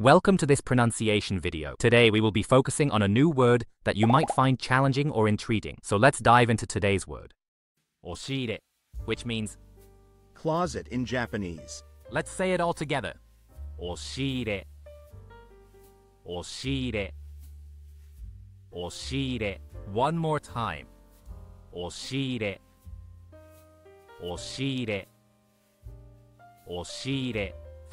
Welcome to this pronunciation video. Today we will be focusing on a new word that you might find challenging or intriguing. So let's dive into today's word. Oshiire, which means Closet in Japanese. let's say it all together. Oshiire. Oshiire. Oshiire. One more time. Oshiire. Oshiire. Oshiire.